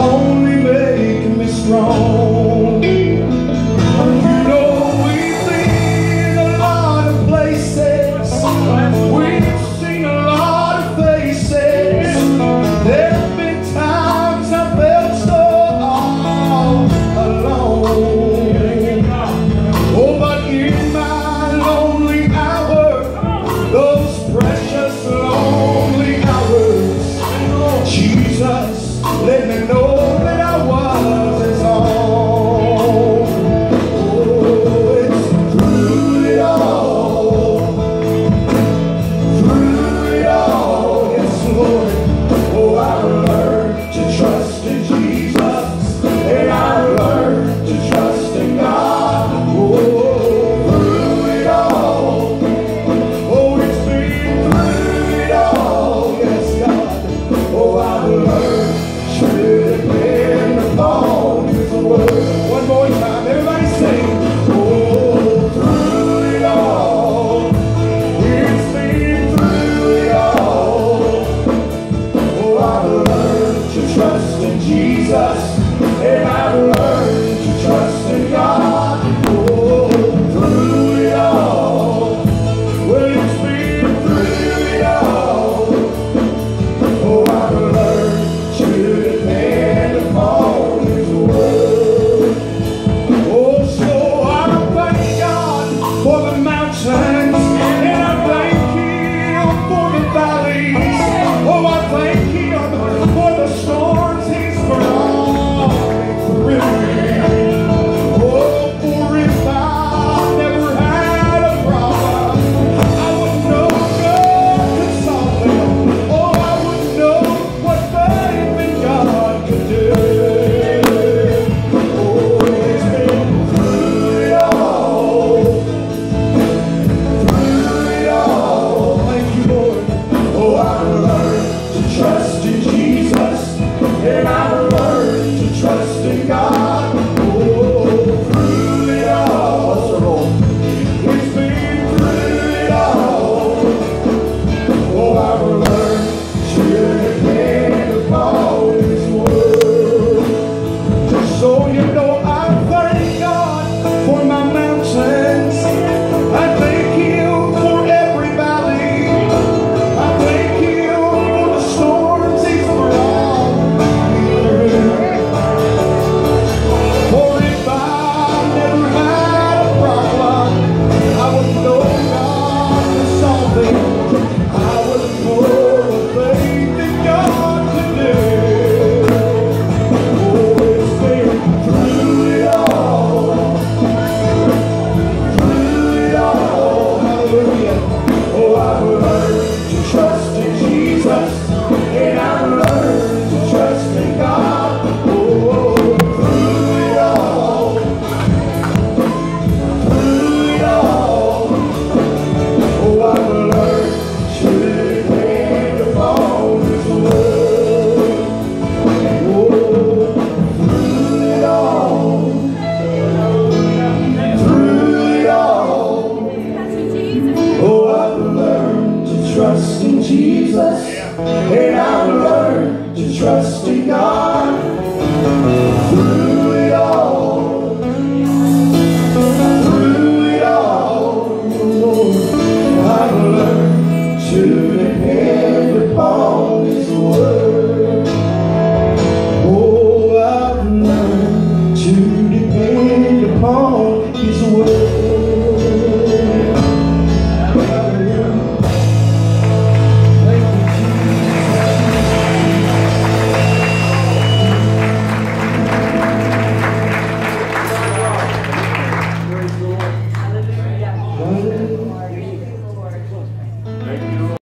only making me strong. You know we've been a lot of places, we've seen a lot of faces. There've been times I felt so all alone. Oh, but in my lonely those precious lonely hours, Jesus, let me know. know you know. trust in Jesus, and I've learned to trust in God.